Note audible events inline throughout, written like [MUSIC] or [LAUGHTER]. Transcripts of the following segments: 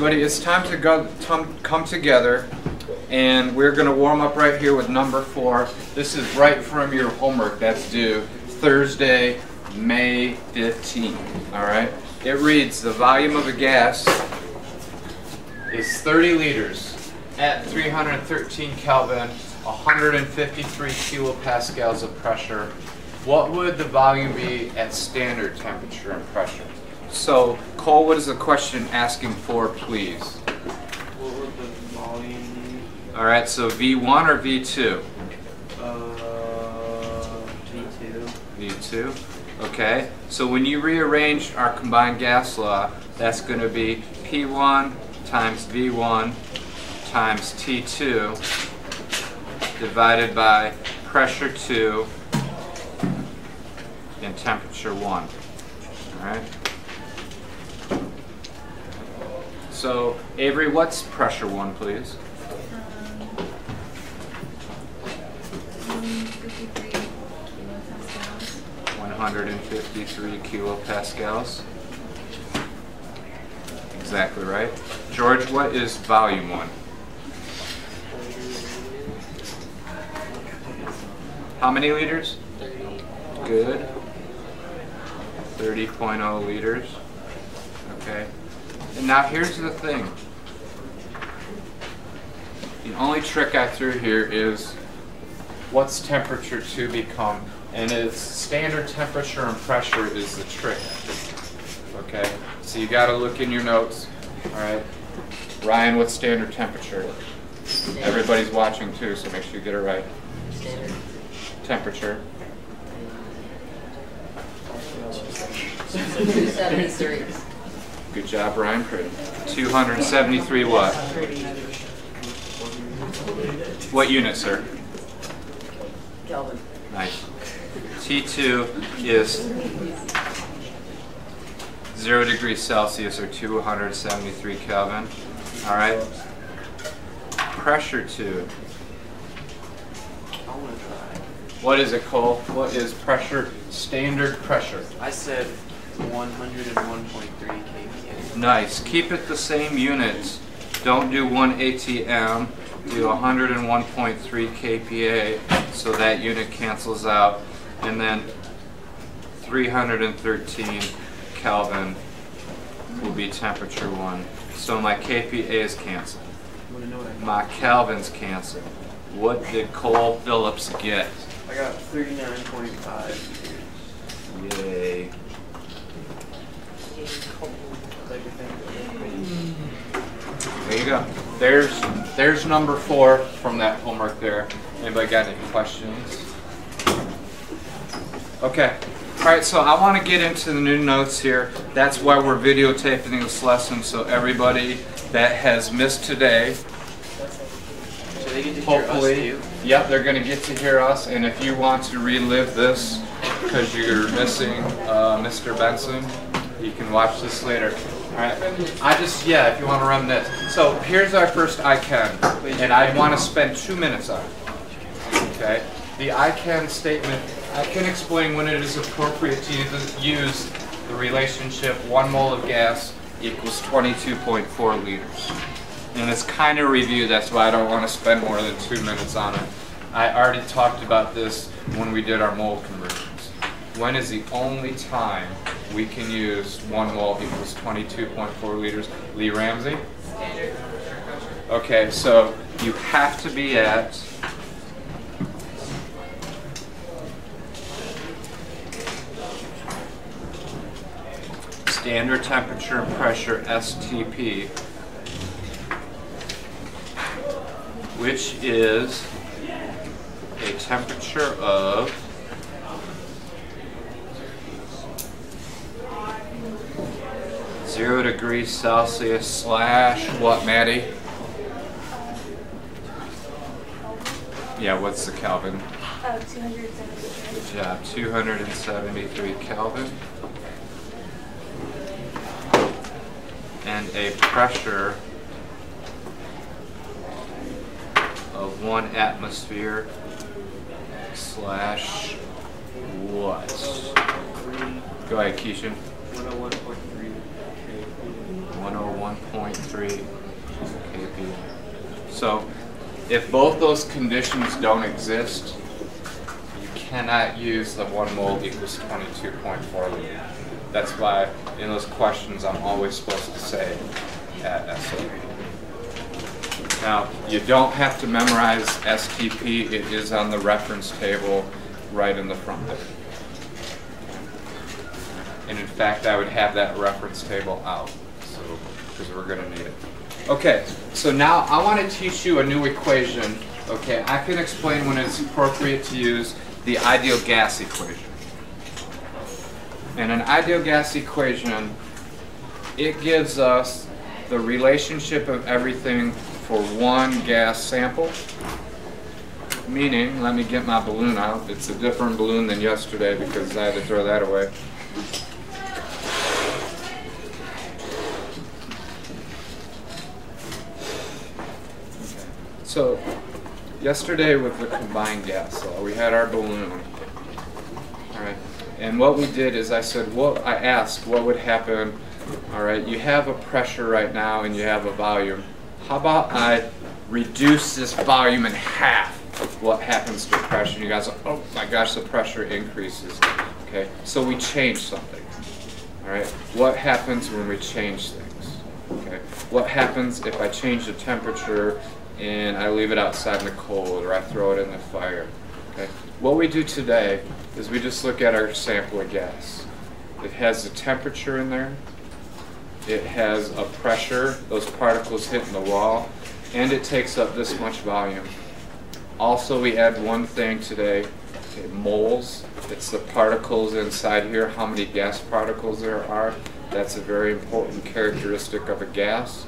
Everybody, it's time to go come together, and we're going to warm up right here with number four. This is right from your homework that's due Thursday, May 15th. All right. It reads the volume of a gas is 30 liters at 313 Kelvin, 153 kilopascals of pressure. What would the volume be at standard temperature and pressure? So, Cole, what is the question asking for, please? What would the volume be? All right, so V1 or V2? Uh, V2. V2. Okay, so when you rearrange our combined gas law, that's going to be P1 times V1 times T2 divided by pressure 2 and temperature 1. All right? So, Avery, what's pressure 1, please? Um, 153 kilopascals. Exactly right. George, what is volume 1? How many liters? Good. 30.0 liters. Okay. And now here's the thing. The only trick I threw here is what's temperature to become? And it's standard temperature and pressure is the trick. Okay, so you got to look in your notes. All right, Ryan, what's standard temperature? Everybody's watching too, so make sure you get it right. Standard. Temperature. Two seventy-three. Good job, Ryan. Pretty. 273 what? What unit, sir? Kelvin. Nice. T2 is 0 degrees Celsius or 273 Kelvin. All right. Pressure 2. I want to try. What is it, Cole? What is pressure, standard pressure? I said 101.3 kPa. Nice. Keep it the same units. Don't do 1 ATM. Do 101.3 kPa so that unit cancels out. And then 313 Kelvin will be temperature 1. So my kPa is canceled. You want to know what I My Kelvin's canceled. What did Cole Phillips get? I got 39.5. Yay. Like a thing. There you go. There's there's number four from that homework there. Anybody got any questions? Okay. All right, so I want to get into the new notes here. That's why we're videotaping this lesson, so everybody that has missed today, So they get to hear us hopefully, too. yep, they're going to get to hear us. And if you want to relive this because you're missing uh, Mr. Benson, you can watch this later. All right. I just, yeah, if you want to run this. So here's our first I can, and I want to spend two minutes on it. Okay. The I can statement, I can explain when it is appropriate to use- use the relationship one mole of gas equals 22.4 liters. And it's kind of review, that's why I don't want to spend more than two minutes on it. I already talked about this when we did our mole conversions. When is the only time we can use one mole equals 22.4 liters? Lee Ramsey? Standard. Okay, so you have to be at standard temperature and pressure STP, which is a temperature of zero degrees Celsius slash what, Maddie? Yeah, what's the Kelvin? Uh, 273. Good job. 273 Kelvin. And a pressure of one atmosphere slash what? Go ahead, Keishan. 101.3 kPa. 101 1.3 kPa. So if both those conditions don't exist, you cannot use the 1 mole equals 22.4 liter. That's why in those questions I'm always supposed to say at STP. Now, you don't have to memorize STP. It is on the reference table right in the front there. And in fact, I would have that reference table out, because we're going to need it. Okay, so now I want to teach you a new equation. Okay, I can explain when it's appropriate to use the ideal gas equation. And an ideal gas equation, it gives us the relationship of everything for one gas sample. Meaning, let me get my balloon out. It's a different balloon than yesterday because I had to throw that away. So, yesterday with the combined gas law, we had our balloon. All right, and what we did is I said, what I asked, what would happen? All right, you have a pressure right now and you have a volume. How about I reduce this volume in half? What happens to pressure? You guys, oh my gosh, the pressure increases. Okay, so we change something. All right, what happens when we change things? Okay, what happens if I change the temperature and I leave it outside in the cold or I throw it in the fire. Okay. What we do today is we just look at our sample of gas. It has the temperature in there. It has a pressure, those particles hitting the wall, and it takes up this much volume. Also, we add one thing today, okay, moles. It's the particles inside here, how many gas particles there are. That's a very important characteristic of a gas.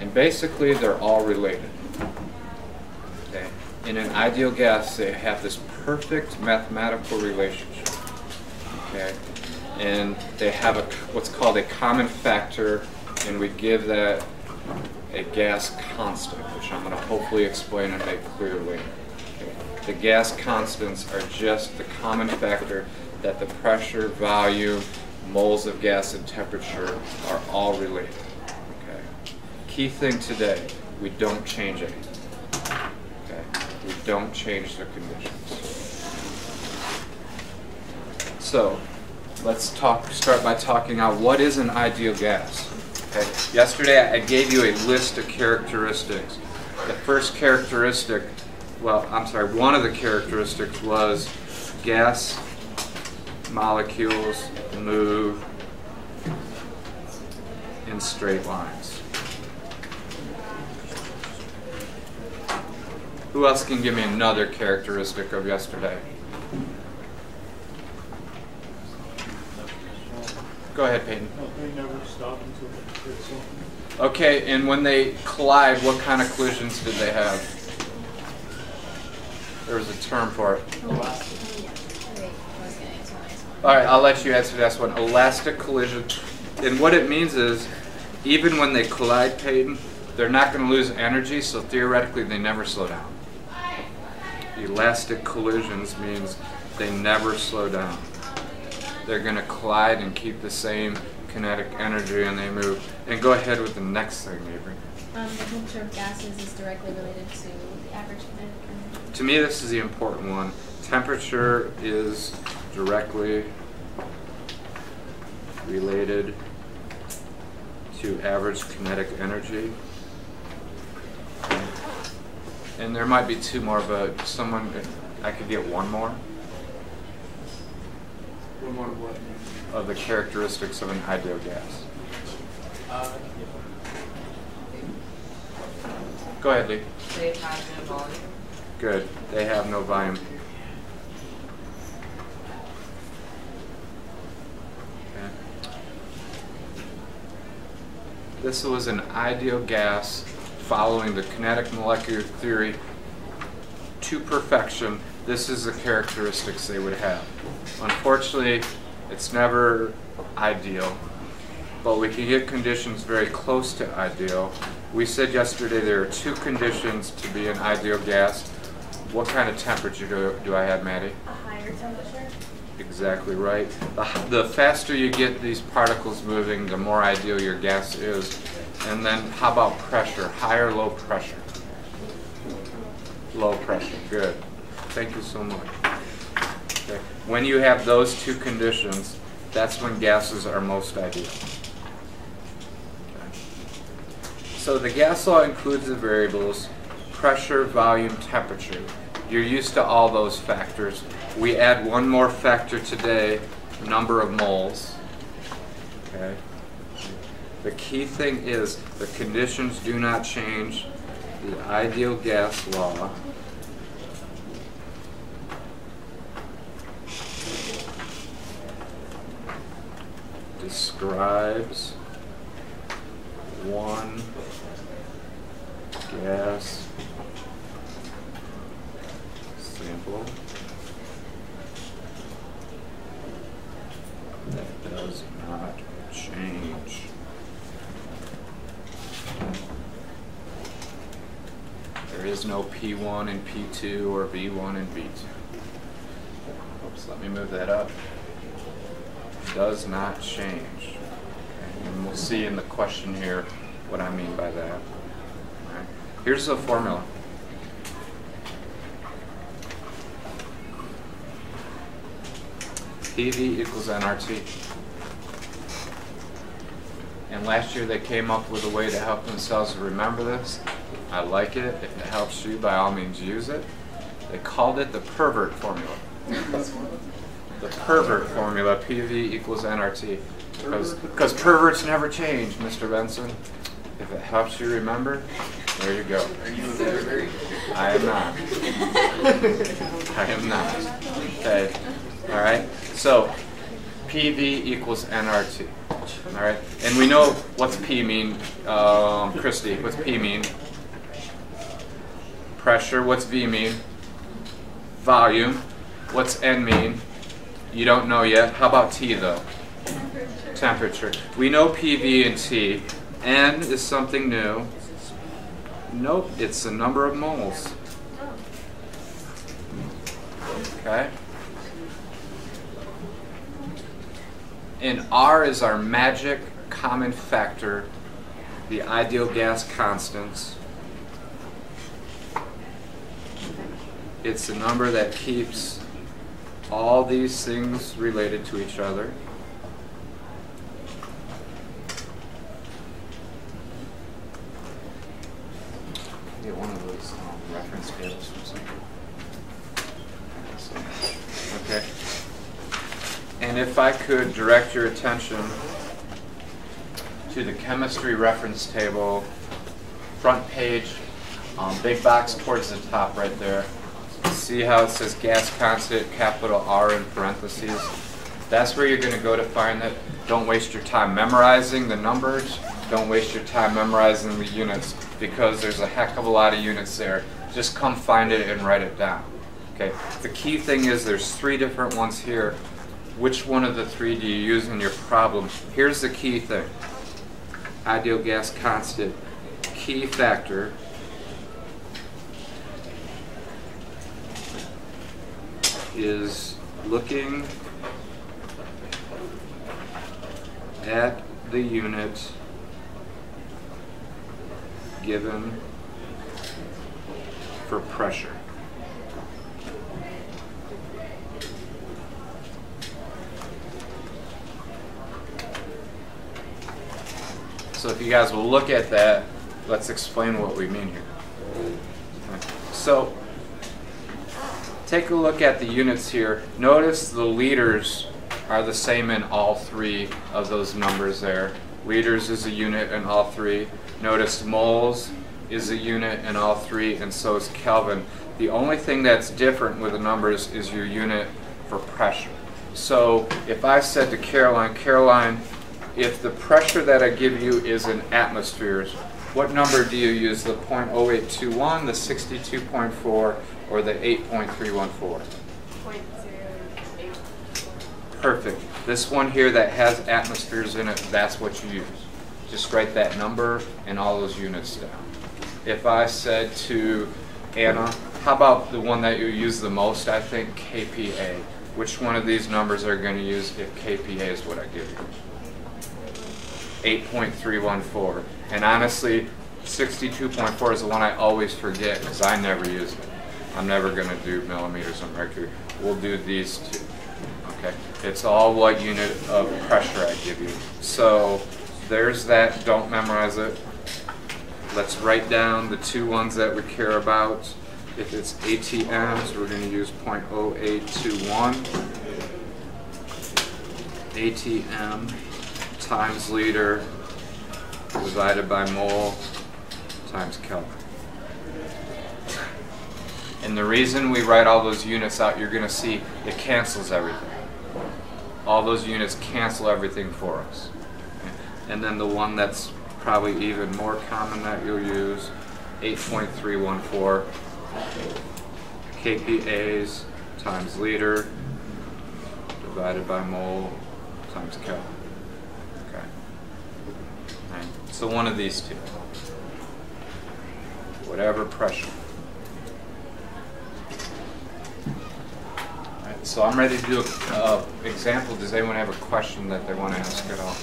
And basically, they're all related. In an ideal gas, they have this perfect mathematical relationship. Okay. And they have a, what's called a common factor, and we give that a gas constant, which I'm going to hopefully explain and make clear later. The gas constants are just the common factor that the pressure, volume, moles of gas, and temperature are all related. Okay. Key thing today, we don't change anything. We don't change the conditions. So, let's talk. Start by talking out what is an ideal gas. Okay. Yesterday I gave you a list of characteristics. The first characteristic, well, I'm sorry, one of the characteristics was gas molecules move in straight lines. Who else can give me another characteristic of yesterday? Go ahead, Peyton. Oh, they never stop until they hit something. Okay, and when they collide, what kind of collisions did they have? There was a term for it. Oh, yeah. Wait, I was gonna answer the next one. All right, I'll let you answer this one. Elastic collision. And what it means is, even when they collide, Peyton, they're not going to lose energy, so theoretically they never slow down. Elastic collisions means they never slow down. They're going to collide and keep the same kinetic energy and they move. And go ahead with the next thing, Avery. Um, the temperature of gases is directly related to the average kinetic energy. To me, this is the important one. Temperature is directly related to average kinetic energy. And there might be two more, but someone, I could get one more One more what? of the characteristics of an ideal gas. Uh, Go ahead, Lee. They have no volume. Good. They have no volume. Okay. This was an ideal gas following the kinetic molecular theory to perfection. This is the characteristics they would have. Unfortunately, it's never ideal, but we can get conditions very close to ideal. We said yesterday there are two conditions to be an ideal gas. What kind of temperature do, do I have, Maddie? A higher temperature? Exactly right. The, the faster you get these particles moving, the more ideal your gas is. And then how about pressure? High or low pressure? Low pressure, good. Thank you so much. Okay. When you have those two conditions, that's when gases are most ideal. So the gas law includes the variables pressure, volume, temperature. You're used to all those factors. We add one more factor today, number of moles. Okay. The key thing is the conditions do not change. The ideal gas law describes one gas sample that does not change. There is no P1 and P2 or V1 and V2. Oops, let me move that up. Does not change. And we'll see in the question here what I mean by that. Alright, Here's the formula. PV equals nRT. And last year they came up with a way to help themselves remember this. I like it. If it helps you, by all means use it. They called it the pervert formula. the pervert formula, PV equals nRT. Because perverts never change, Mr. Benson. If it helps you remember, there you go. Are you a pervert? I am not. I am not. Okay. All right. So PV equals nRT. All right. And we know what's P mean, um, Christy. What's P mean? Pressure. What's V mean? Volume. What's N mean? You don't know yet. How about T though? Temperature. We know PV and T. N is something new. Nope, it's the number of moles. Okay? And R is our magic common factor, the ideal gas constants. It's the number that keeps all these things related to each other. Get one of those um, reference tables from somewhere. Okay. And if I could direct your attention to the chemistry reference table, front page, um, big box towards the top right there. See how it says gas constant, capital R in parentheses? That's where you're going to go to find it. Don't waste your time memorizing the numbers. Don't waste your time memorizing the units because there's a heck of a lot of units there. Just come find it and write it down. Okay. The key thing is there's three different ones here. Which one of the three do you use in your problem? Here's the key thing. Ideal gas constant. Key factor is looking at the unit given for pressure. So if you guys will look at that, let's explain what we mean here. So take a look at the units here. Notice the liters are the same in all three of those numbers there. Liters is a unit in all three. Notice moles is a unit in all three, and so is Kelvin. The only thing that's different with the numbers is your unit for pressure. So if I said to Caroline, Caroline, if the pressure that I give you is in atmospheres, what number do you use? The 0.0821, the 62.4, or the 8.314? Point zero eight. Perfect. This one here that has atmospheres in it, that's what you use. Just write that number and all those units down. If I said to Anna, how about the one that you use the most, I think KPA. Which one of these numbers are going to use if KPA is what I give you? 8.314. And honestly, 62.4 is the one I always forget because I never use it. I'm never going to do millimeters of mercury. We'll do these two. Okay, it's all what unit of pressure I give you. So there's that. Don't memorize it. Let's write down the two ones that we care about. If it's ATMs, we're going to use 0.0821. ATM times liter divided by mole times Kelvin. And the reason we write all those units out, you're going to see it cancels everything. All those units cancel everything for us. And then the one that's probably even more common that you'll use, 8.314 kPAs times liter divided by mole times Kelvin. Okay. So one of these two. Whatever pressure. So I'm ready to do an uh, example. Does anyone have a question that they want to ask at all?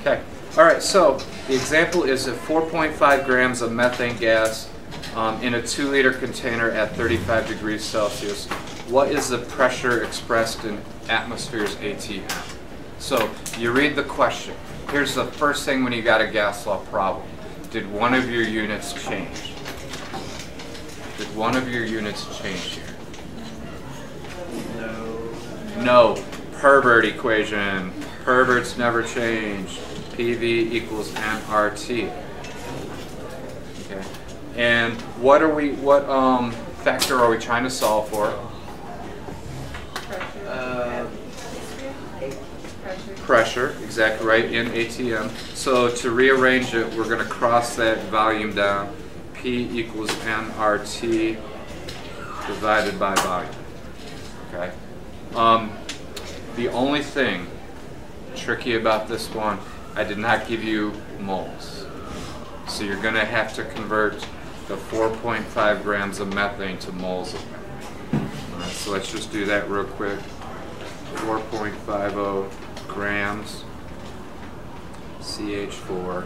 Okay. All right, so the example is a 4.5 grams of methane gas um, in a 2 liter container at 35 degrees Celsius. What is the pressure expressed in atmospheres ATM? So you read the question. Here's the first thing when you got a gas law problem. Did one of your units change? Did one of your units change here? No. No. Pervert equation. Pervert's never changed. PV equals nRT. Okay. And what are we? What um, factor are we trying to solve for? Uh, Pressure. Exactly right, in ATM. So to rearrange it, we're going to cross that volume down. P equals nRT divided by volume. Okay. Um, the only thing tricky about this one, I did not give you moles. So you're going to have to convert the 4.5 grams of methane to moles of methane. So let's just do that real quick. 4.50 grams CH4.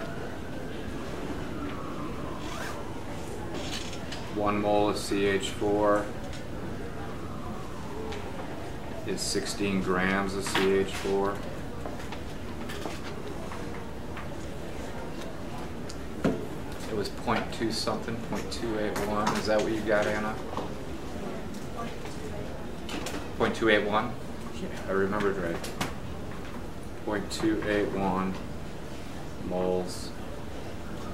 One mole of CH4 is 16 grams of CH4. It was 0.2 something, 0.281. Is that what you got, Anna? 0.281? Yeah. I remembered right. 0.281 moles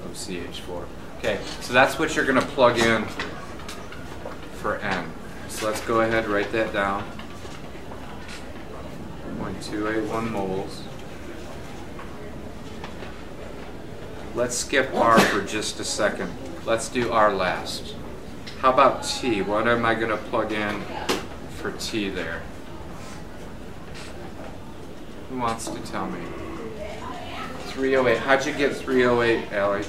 of CH4. Okay, so that's what you're going to plug in for N. So let's go ahead and write that down. 0.281 moles. Let's skip R for just a second. Let's do R last. How about T? What am I going to plug in for T there? Who wants to tell me? 308. How'd you get 308, Allie?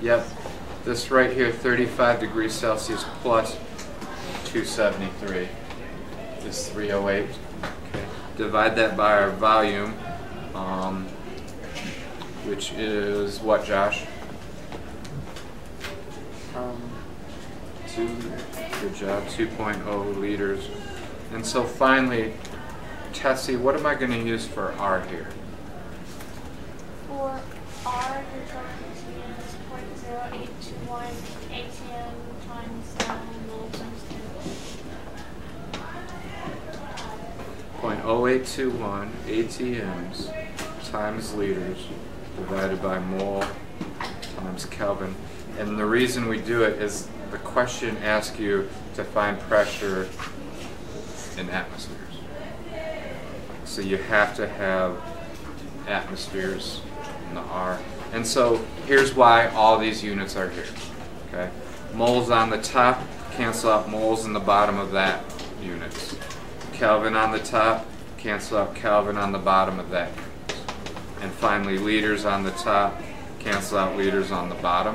Yep. This right here, 35 degrees Celsius plus 273 is 308. Okay. Divide that by our volume, um, which is what, Josh? um, Two. Good job. 2.0 liters. And so finally, Tessie, what am I going to use for R here? For R, you're going to use point zero eight two one ATM times um, mole times two. 0.0821 ATMs times liters divided by mole times Kelvin. And the reason we do it is the question asks you to find pressure in atmospheres. So you have to have atmospheres in the R. And so here's why all these units are here. Okay, Moles on the top cancel out moles in the bottom of that unit. Kelvin on the top cancel out Kelvin on the bottom of that unit. And finally liters on the top cancel out liters on the bottom.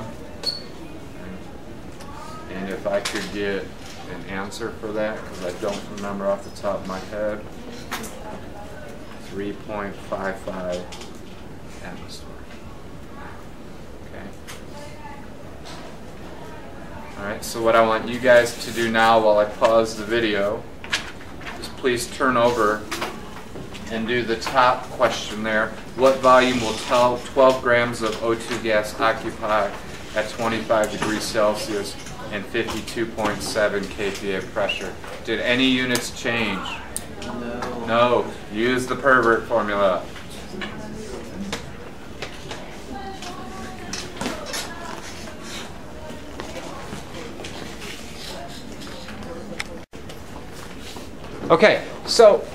And if I could get an answer for that, because I don't remember off the top of my head. 3.55 atmosphere. Okay. Alright, so what I want you guys to do now while I pause the video is please turn over and do the top question there. What volume will tell 12 grams of O2 gas occupy at 25 degrees Celsius and 52.7 kPa pressure? Did any units change? No. No. Use the pervert formula. Okay, so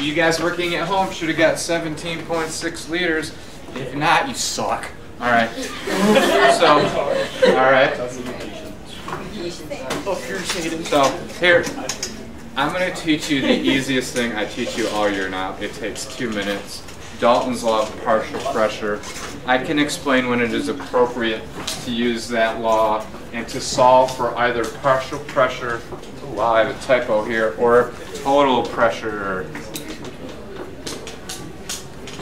you guys working at home should have got 17.6 liters. If not, you suck. All right. [LAUGHS] So, all right. So here, I'm going to teach you the easiest thing I teach you all year now. It takes two minutes. Dalton's law of partial pressure. I can explain when it is appropriate to use that law and to solve for either partial pressure, oh, wow, I have a typo here, or total pressure.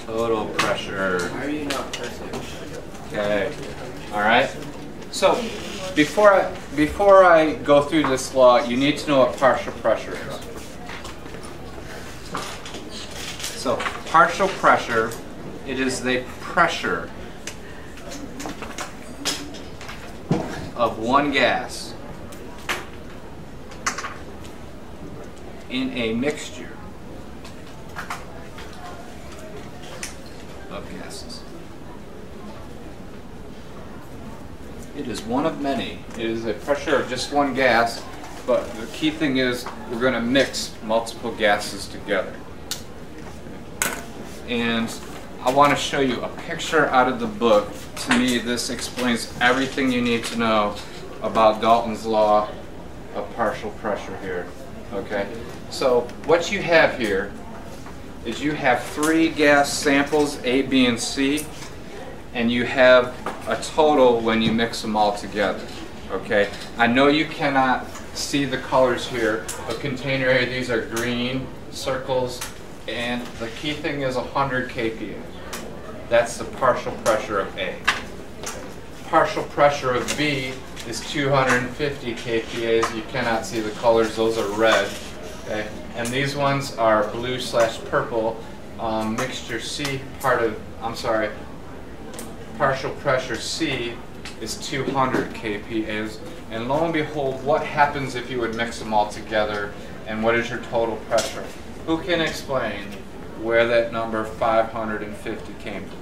Total pressure. Why are you not perfect? Okay. All right. So before I before I go through this law, you need to know what partial pressure is. So partial pressure, it is the pressure of one gas in a mixture of gases. It is one of many. It is a pressure of just one gas, but the key thing is we're going to mix multiple gases together. And I want to show you a picture out of the book. To me, this explains everything you need to know about Dalton's law of partial pressure here. Okay? So what you have here is you have three gas samples, A, B, and C, and you have a total when you mix them all together. Okay? I know you cannot see the colors here, but container A, these are green circles, and the key thing is 100 kPa. That's the partial pressure of A. Partial pressure of B is 250 kPa. You cannot see the colors, those are red. Okay? And these ones are blue slash purple. Um, mixture C, part of, I'm sorry, partial pressure C is 200 kPa. And lo and behold, what happens if you would mix them all together and what is your total pressure? Who can explain where that number 550 came from?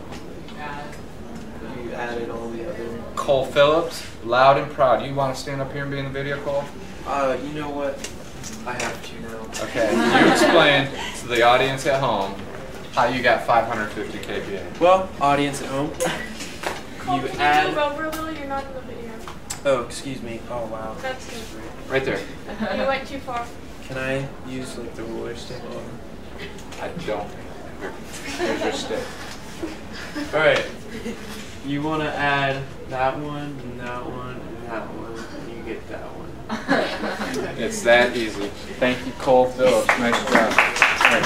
You added all the other. Cole Phillips, loud and proud. You want to stand up here and be in the video, Cole? Uh, you know what? I have to now. Okay, you explain to the audience at home how you got 550 kPa. Well, audience at home. Cole, You can add- you move over a little? You're not in the video. Oh, excuse me. Oh wow. That's good. Right there. You went too far. Can I use like the ruler stick? I don't. Here, Here's your stick. All right. You want to add that one and that one and that one, and you get that one. [LAUGHS] It's that easy. Thank you, Cole Phillips. Nice job. All right.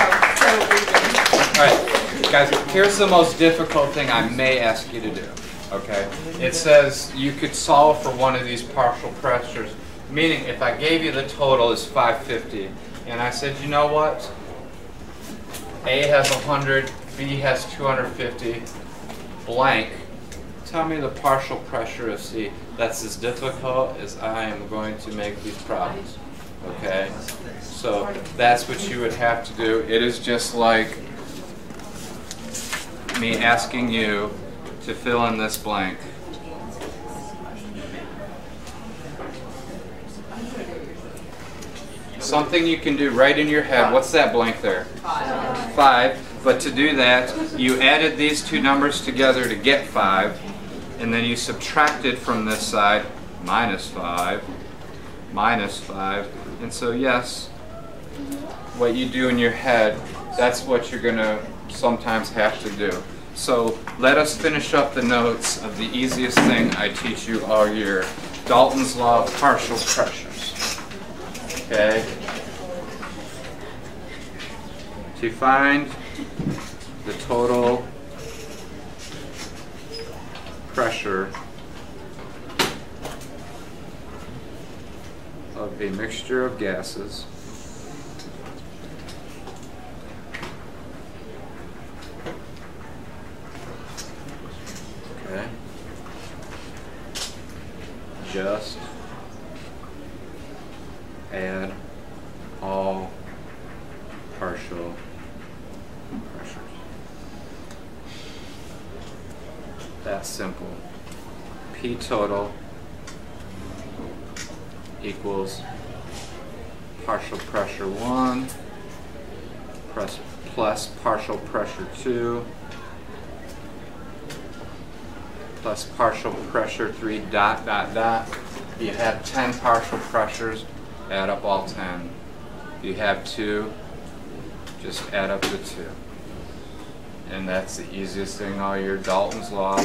All right, guys, here's the most difficult thing I may ask you to do. Okay? It says you could solve for one of these partial pressures, meaning if I gave you the total is 550, and I said, you know what? A has 100, B has 250, blank. Tell me the partial pressure of C. That's as difficult as I am going to make these problems. Okay? So that's what you would have to do. It is just like me asking you to fill in this blank. Something you can do right in your head. What's that blank there? Five. Five. But to do that, you added these two numbers together to get five, and then you subtracted from this side minus five, minus five. And so yes, what you do in your head, that's what you're going to sometimes have to do. So let us finish up the notes of the easiest thing I teach you all year, Dalton's law of partial pressures. Okay? To find the total pressure of a mixture of gases Okay. Just add all partial pressures. That's simple. P total equals partial pressure 1 plus, partial pressure 2 plus partial pressure 3 dot dot dot. You have 10 partial pressures, add up all 10. If you have 2, just add up the 2. And that's the easiest thing all year. Dalton's law,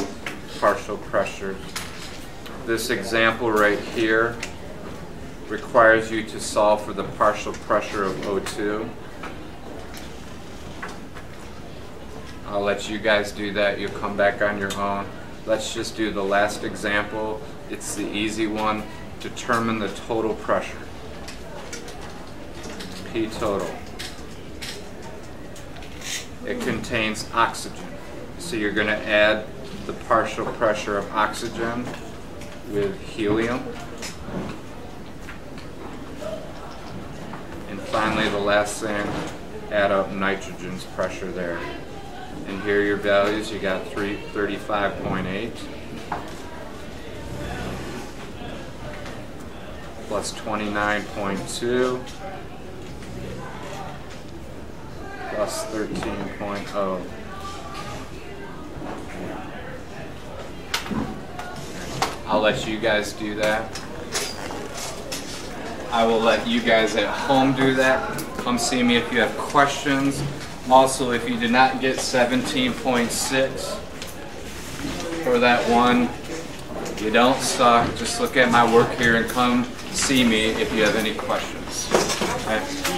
partial pressures. This example right here requires you to solve for the partial pressure of O2. I'll let you guys do that. You'll come back on your own. Let's just do the last example. It's the easy one. Determine the total pressure. P total. It contains oxygen. So you're going to add the partial pressure of oxygen with helium. And finally, the last thing, add up nitrogen's pressure there. And here are your values. You got 335.8 plus 29.2 plus 13.0. I'll let you guys do that. I will let you guys at home do that. Come see me if you have questions. Also, if you did not get 17.6 for that one, you don't suck. Just look at my work here and come see me if you have any questions. Okay?